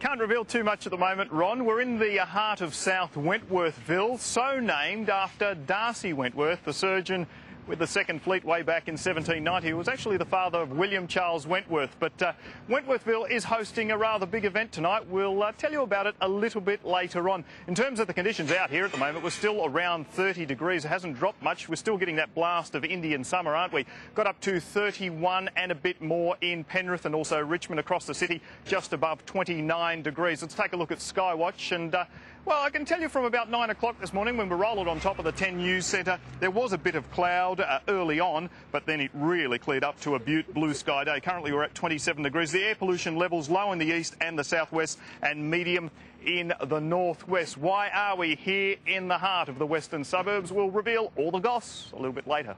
Can't reveal too much at the moment, Ron. We're in the heart of South Wentworthville, so named after Darcy Wentworth, the surgeon with the Second Fleet way back in 1790. He was actually the father of William Charles Wentworth. But uh, Wentworthville is hosting a rather big event tonight. We'll uh, tell you about it a little bit later on. In terms of the conditions out here at the moment, we're still around 30 degrees. It hasn't dropped much. We're still getting that blast of Indian summer, aren't we? Got up to 31 and a bit more in Penrith and also Richmond across the city, just above 29 degrees. Let's take a look at Skywatch and uh, well, I can tell you from about 9 o'clock this morning when we rolled on top of the 10 News Centre, there was a bit of cloud uh, early on, but then it really cleared up to a blue sky day. Currently we're at 27 degrees. The air pollution levels low in the east and the southwest and medium in the northwest. Why are we here in the heart of the western suburbs? We'll reveal all the goss a little bit later.